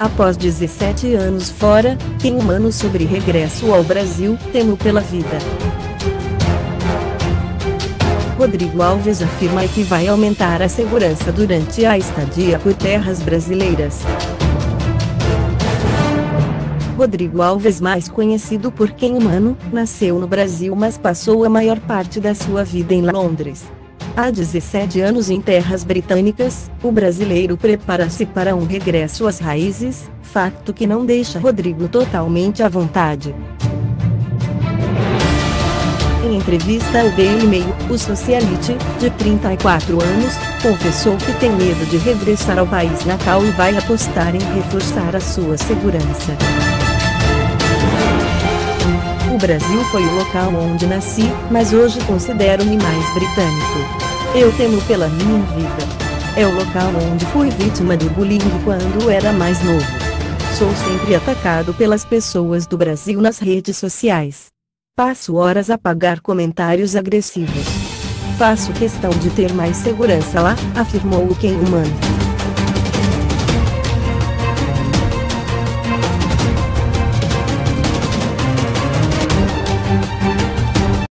Após 17 anos fora, tem humano sobre regresso ao Brasil, temo pela vida. Rodrigo Alves afirma que vai aumentar a segurança durante a estadia por terras brasileiras. Rodrigo Alves, mais conhecido por Quem Humano, nasceu no Brasil mas passou a maior parte da sua vida em Londres. Há 17 anos em terras britânicas, o brasileiro prepara-se para um regresso às raízes, facto que não deixa Rodrigo totalmente à vontade. Em entrevista ao Daily Mail, o socialite, de 34 anos, confessou que tem medo de regressar ao país natal e vai apostar em reforçar a sua segurança. O Brasil foi o local onde nasci, mas hoje considero-me mais britânico. Eu temo pela minha vida. É o local onde fui vítima do bullying quando era mais novo. Sou sempre atacado pelas pessoas do Brasil nas redes sociais. Passo horas a pagar comentários agressivos. Faço questão de ter mais segurança lá, afirmou o Ken Humano.